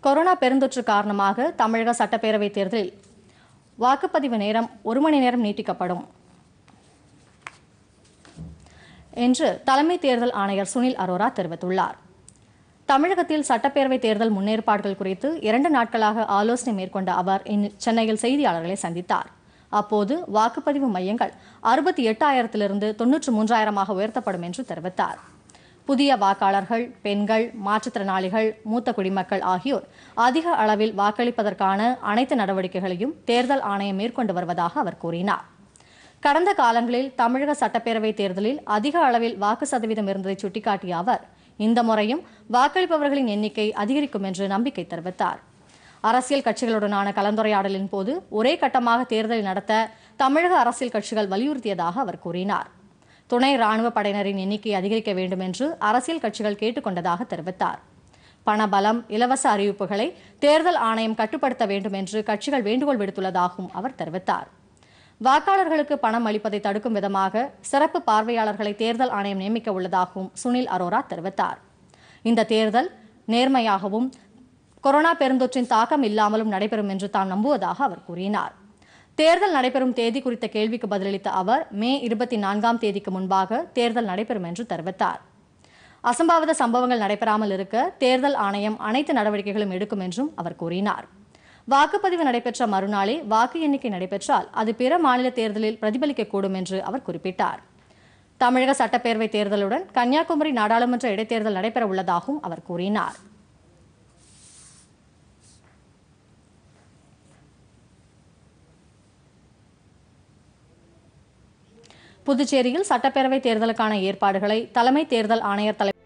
Corona பெருந்தொற்று காரணமாக தமிழக சட்டப்பேரவைத் தேர்தலில் வாக்குப்பதிவு நேரம் ஒரு மணி நேரம் நீட்டிக்கப்படும். என்று தலைமை தேர்தல் ஆணையர் சுனில் அரோரா தெரிவித்துள்ளார். தமிழகத்தில் சட்டப்பேரவை தேர்தல் முன்னேற்பாடுகள் குறித்து இரண்டு நாட்களாக ஆலோசனை மேற்கொண்ட அவர் சென்னையில் செய்தியாளர்களை சந்தித்தார். அப்போது வாக்குப்பதிவு மையங்கள் அறுபத்தி எட்டாயிரத்திலிருந்து தொன்னூற்று மூன்றாயிரமாக உயர்த்தப்படும் என்று தெரிவித்தார். புதிய வாக்காளர்கள் பெண்கள் மாற்றுத்திறனாளிகள் மூத்த குடிமக்கள் ஆகியோர் அதிக அளவில் வாக்களிப்பதற்கான அனைத்து நடவடிக்கைகளையும் தேர்தல் ஆணையம் மேற்கொண்டு வருவதாக அவர் கூறினார். கடந்த காலங்களில் தமிழக சட்டப்பேரவைத் தேர்தலில் அதிக அளவில் வாக்கு சதவீதம் இருந்ததை சுட்டிக்காட்டிய அவர் இந்த முறையும் வாக்களிப்பவர்களின் எண்ணிக்கை அதிகரிக்கும் என்று நம்பிக்கை தெரிவித்தார். அரசியல் கட்சிகளுடனான கலந்துரையாடலின் போது ஒரே கட்டமாக தேர்தலை நடத்த தமிழக அரசியல் கட்சிகள் வலியுறுத்தியதாக அவர் கூறினார். துணை ராணுவ படையினரின் எண்ணிக்கை அதிகரிக்க வேண்டும் என்று அரசியல் கட்சிகள் கேட்டுக்கொண்டதாக தெரிவித்தார். பணபலம் இலவச அறிவிப்புகளை தேர்தல் ஆணையம் கட்டுப்படுத்த வேண்டும் என்று கட்சிகள் வேண்டுகோள் விடுத்துள்ளதாகவும் அவர் தெரிவித்தார். வாக்காளர்களுக்கு பணம் அளிப்பதை தடுக்கும் விதமாக சிறப்பு பார்வையாளர்களை தேர்தல் ஆணையம் நியமிக்க உள்ளதாகவும் சுனில் அரோரா தெரிவித்தார். இந்த தேர்தல் நேர்மையாகவும் கொரோனா பெருந்தொற்றின் தாக்கம் இல்லாமலும் நடைபெறும் என்று தாம் நம்புவதாக அவர் கூறினார். தேர்தல் நடைபெறும் தேதி குறித்த கேள்விக்கு பதிலளித்த அவர் மே இருபத்தி நான்காம் தேதிக்கு முன்பாக தேர்தல் நடைபெறும் என்று தெரிவித்தார். அசம்பாவித சம்பவங்கள் நடைபெறாமல் இருக்க தேர்தல் ஆணையம் அனைத்து நடவடிக்கைகளும் எடுக்கும் என்றும் அவர் கூறினார். வாக்குப்பதிவு நடைபெற்ற மறுநாளே வாக்கு எண்ணிக்கை நடைபெற்றால் அது பிற மாநில தேர்தலில் பிரதிபலிக்கக்கூடும் என்று அவர் குறிப்பிட்டார். தமிழக சட்டப்பேரவை தேர்தலுடன் கன்னியாகுமரி நாடாளுமன்ற இடைத்தேர்தல் நடைபெற உள்ளதாகவும் அவர் கூறினார். புதுச்சேரியில் சட்டப்பேரவை தேர்தலுக்கான ஏற்பாடுகளை தலைமை தேர்தல் ஆணையர் தலைவர்